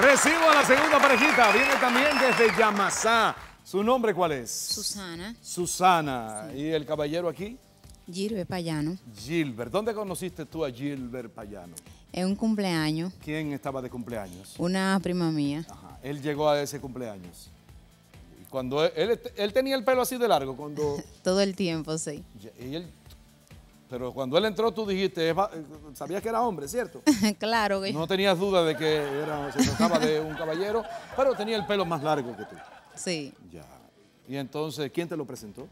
Recibo a la segunda parejita. Viene también desde Yamasá. ¿Su nombre cuál es? Susana. Susana. ¿Y el caballero aquí? Girbe Payano. Gilbert. ¿Dónde conociste tú a Gilbert Payano? Es un cumpleaños. ¿Quién estaba de cumpleaños? Una prima mía. Ajá. Él llegó a ese cumpleaños. Cuando él, él, él tenía el pelo así de largo, cuando... Todo el tiempo, sí. y él, pero cuando él entró tú dijiste, sabías que era hombre, ¿cierto? claro que No tenías duda de que era, se trataba de un caballero, pero tenía el pelo más largo que tú. sí. Ya. Y entonces, ¿quién te lo presentó?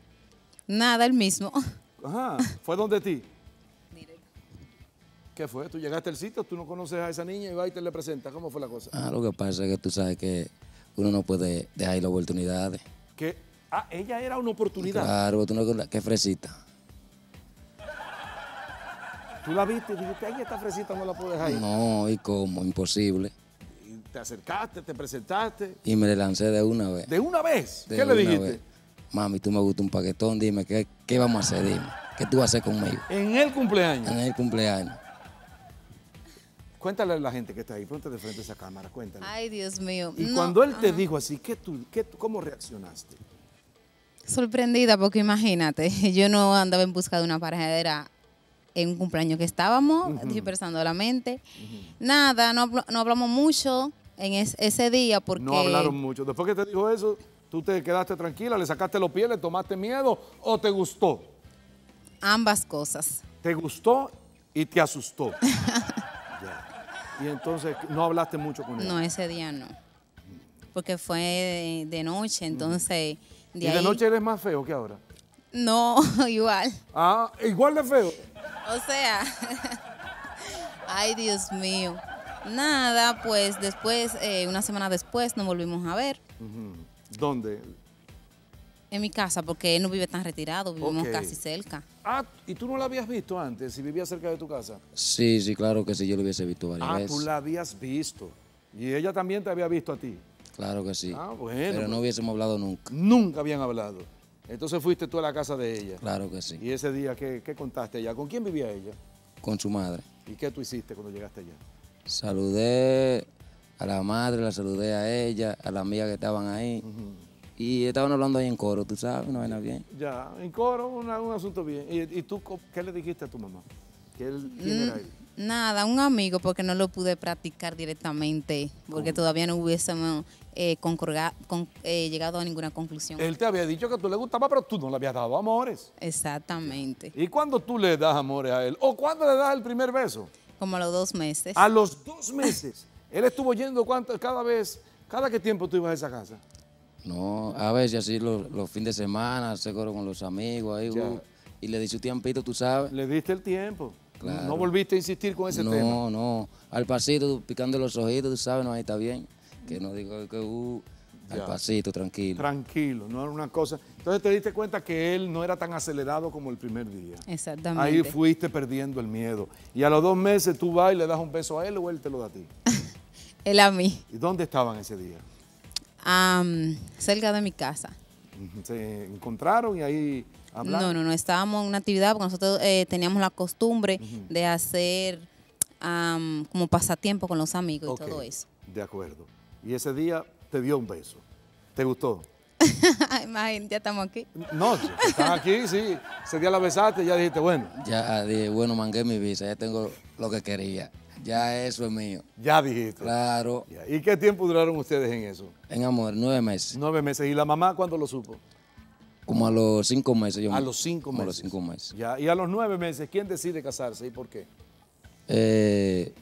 Nada, el mismo. Ajá, ¿fue donde ti? ¿Qué fue? ¿Tú llegaste al sitio, tú no conoces a esa niña y va y te le presenta? ¿Cómo fue la cosa? Ah, lo que pasa es que tú sabes que uno no puede dejar ir las oportunidades. Que, ah, ella era una oportunidad. Claro, tú no qué fresita. Tú la viste y dijiste, ay, esta fresita no la puedo dejar. No, ¿y cómo? Imposible. Y te acercaste, te presentaste. Y me le lancé de una vez. ¿De una vez? De ¿Qué le dijiste? vez. Mami, tú me gusta un paquetón, dime, ¿qué, qué vamos a hacer? Dime, ¿qué tú vas a hacer conmigo? En el cumpleaños. En el cumpleaños. Cuéntale a la gente que está ahí, ponte de frente a esa cámara, cuéntale. Ay, Dios mío. y No, cuando él te ajá. dijo así, ¿qué tú, qué, tú- ¿cómo reaccionaste? Sorprendida porque imagínate, yo no andaba en busca de una parejadera en un cumpleaños que estábamos, dispersando la mente. Nada, no, no hablamos mucho en es- ese día porque... No hablaron mucho. Después que te dijo eso, ¿tú te quedaste tranquila, le sacaste los pies, le tomaste miedo o te gustó? Ambas cosas. Te gustó y te asustó. Ya. Y entonces no hablaste mucho con él. No, ese día no. Porque fue de, de noche, entonces... ¿Y De de ahí, noche eres más feo que ahora? No, igual. Ah, igual de feo. O sea, ay Dios mío. Nada, pues después, eh, una semana después, nos volvimos a ver ¿Dónde? en mi casa, porque él no vive tan retirado, vivimos Ok. casi cerca. Ah, ¿y tú no la habías visto antes, si vivía cerca de tu casa? Sí, sí, claro que sí, yo lo hubiese visto varias Ah, veces. tú la habías visto. Y ella también te había visto a ti. Claro que sí. Ah, bueno, Pero pues. no hubiésemos hablado nunca. Nunca habían hablado. Entonces fuiste tú a la casa de ella. Claro que sí. Y ese día, ¿qué, qué contaste allá? ¿Con quién vivía ella? Con su madre. ¿Y qué tú hiciste cuando llegaste allá? Saludé a la madre, la saludé a ella, a las amigas que estaban ahí. Y estaban hablando ahí en coro, tú sabes, una vaina bien. Ya, en coro, una- un asunto bien. ¿Y, y tú qué le dijiste a tu mamá? ¿Que él, ¿Quién Mm. era él? Nada, un amigo, porque no lo pude practicar directamente, porque todavía no hubiésemos eh, con- eh, llegado a ninguna conclusión. Él te había dicho que tú le gustaba, pero tú no le habías dado amores. Exactamente, ¿Y cuándo tú le das amores a él? ¿O cuándo le das el primer beso? como a los dos meses. A los dos meses. él estuvo yendo cuánto, cada vez, cada qué tiempo tú ibas a esa casa. No, a veces así los, los fines de semana, coro con los amigos ahí. Uh, y le di su tiempito, tú sabes. Le diste el tiempo. Claro. No volviste a insistir con ese no, tema. no, al pasito, picando los ojitos, tú sabes, no, ahí está bien. Que no digo que, uh, al pasito, tranquilo. Tranquilo, no era una cosa. Entonces te diste cuenta que él no era tan acelerado como el primer día. Exactamente. Ahí fuiste perdiendo el miedo. Y a los dos meses tú vas y le das un beso a él o él te lo da a ti. Él a mí, ¿Y dónde estaban ese día? am, cerca de mi casa. Se encontraron y ahí hablaron. No, no, no, estábamos en una actividad porque nosotros eh, teníamos la costumbre de hacer am, como pasatiempo con los amigos y todo eso. De acuerdo. Y ese día te dio un beso. ¿Te gustó? Imagínate, ya estamos aquí. No, están aquí, sí. Ese día la besaste y ya dijiste, bueno, Ya dije, bueno, mangué mi visa, ya tengo lo que quería. Ya eso es mío. ya dijiste. Claro, Ya. ¿Y qué tiempo duraron ustedes en eso? en amor, nueve meses. Nueve meses. ¿Y la mamá cuándo lo supo? Como a los cinco meses. Yo A me- los cinco como meses. A los cinco meses. Ya. Y a los nueve meses, ¿quién decide casarse y por qué? Eh,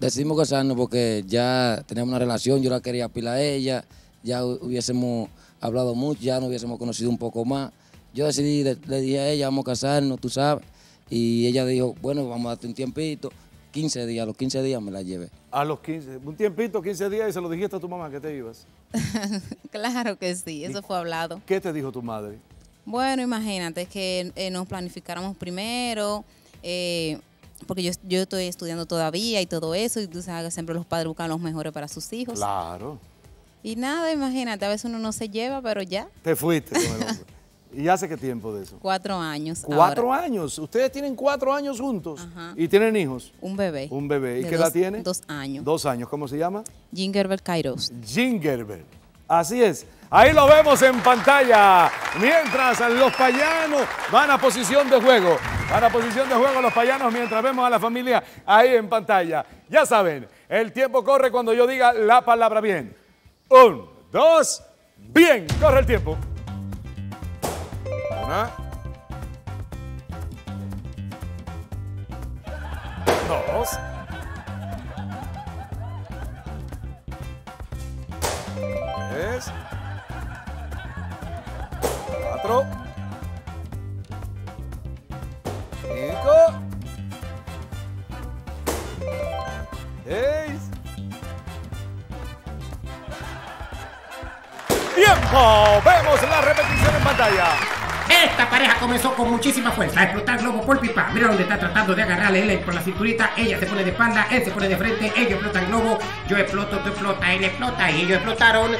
decidimos casarnos porque ya teníamos una relación, yo la quería pila a ella, ya hu- hubiésemos hablado mucho, ya nos hubiésemos conocido un poco más. Yo decidí, le, le dije a ella, vamos a casarnos, tú sabes. Y ella dijo, bueno, vamos a darte un tiempito. 15 días, a los 15 días me la llevé. A los 15, un tiempito, 15 días y se lo dijiste a tu mamá que te ibas. Claro que sí, eso fue hablado. ¿Qué te dijo tu madre? Bueno, imagínate que eh, nos planificáramos primero, eh, porque yo, yo estoy estudiando todavía y todo eso, y tú sabes que siempre los padres buscan los mejores para sus hijos. Claro. Y nada, imagínate, a veces uno no se lleva, pero ya. Te fuiste con el hombre. ¿Y hace qué tiempo de eso? Cuatro años. Cuatro ahora. años. Ustedes tienen cuatro años juntos Ajá. y tienen hijos. Un bebé. Un bebé. ¿Y de qué edad tiene? Dos años. Dos años. ¿Cómo se llama? Gingerbread Kairos. Gingerbread. Así es. Ahí lo vemos en pantalla. Mientras los payanos van a posición de juego. Van a posición de juego los payanos mientras vemos a la familia ahí en pantalla. Ya saben, el tiempo corre cuando yo diga la palabra bien. Un, dos, bien. Corre el tiempo. Una. Dos. Tres. Cuatro. Cinco. Seis. ¡Tiempo! Vemos la repetición en pantalla. Esta pareja comenzó con muchísima fuerza a explotar globo por pipa. Mira donde está tratando de agarrarle él por la cinturita. Ella se pone de espalda, él se pone de frente, ellos explotan globo. Yo exploto, tú explotas, él explota y ellos explotaron.